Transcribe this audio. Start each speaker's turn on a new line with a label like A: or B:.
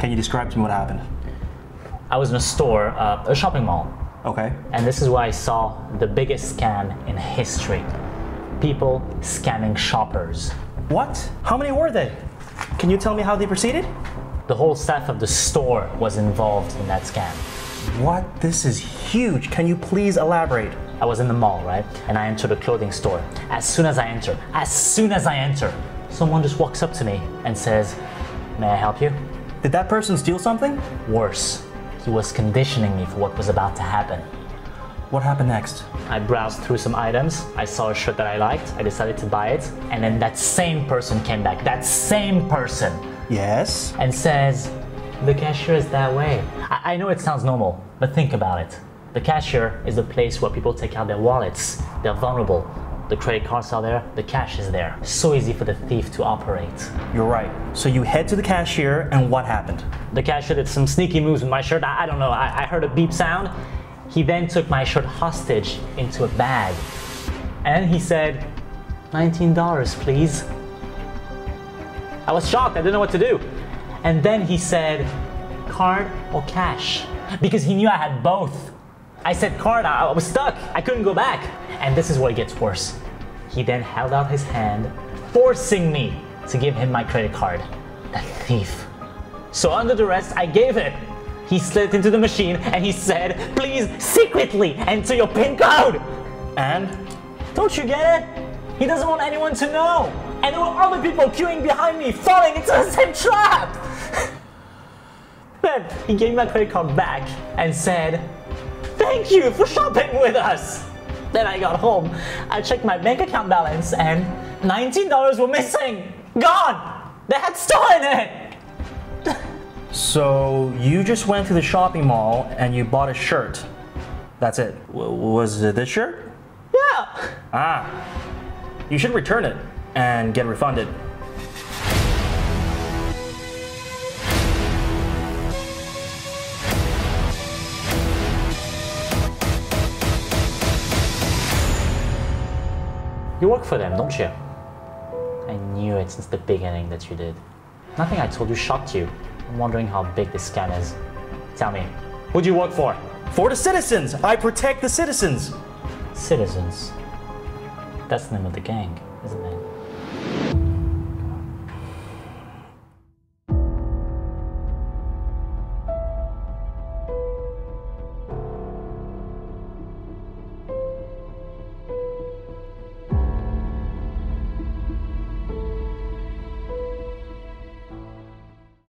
A: Can you describe to me what happened?
B: I was in a store, uh, a shopping mall,
A: Okay.
B: and this is where I saw the biggest scam in history. People scamming shoppers.
A: What? How many were they? Can you tell me how they proceeded?
B: The whole staff of the store was involved in that scam.
A: What? This is huge. Can you please elaborate?
B: I was in the mall, right? And I entered a clothing store. As soon as I enter, as soon as I enter, someone just walks up to me and says, May I help you?
A: Did that person steal something?
B: Worse, he was conditioning me for what was about to happen.
A: What happened next?
B: I browsed through some items. I saw a shirt that I liked. I decided to buy it. And then that same person came back, that same person,
A: Yes.
B: and says, The cashier is that way. I, I know it sounds normal, but think about it. The cashier is the place where people take out their wallets. They're vulnerable. The credit cards are there, the cash is there. So easy for the thief to operate.
A: You're right. So you head to the cashier, and what happened?
B: The cashier did some sneaky moves with my shirt. I, I don't know. I, I heard a beep sound. He then took my shirt hostage into a bag. And he said, $19, please. I was shocked. I didn't know what to do. And then he said, card or cash? Because he knew I had both. I said card. I, I was stuck. I couldn't go back. And this is where it gets worse. He then held out his hand, forcing me to give him my credit card. The thief. So under duress, I gave it. He slid into the machine and he said, please secretly enter your PIN code.
A: And
B: Don't you get it? He doesn't want anyone to know. And there were other people queuing behind me, falling into the same trap. then he gave my credit card back and said, thank you for shopping with us. Then I got home, I checked my bank account balance and $19 were missing. Gone. They had stolen it.
A: so you just went to the shopping mall and you bought a shirt. That's it. W- was it this shirt?
B: Yeah.
A: Ah. You should return it and get refunded.
B: You work for them, don't you? I knew it since the beginning that you did. Nothing I told you shocked you. I'm wondering how big this scam is. Tell me, who'd you work for?
A: For the citizens! I protect the citizens!
B: Citizens. That's the name of the gang, isn't it?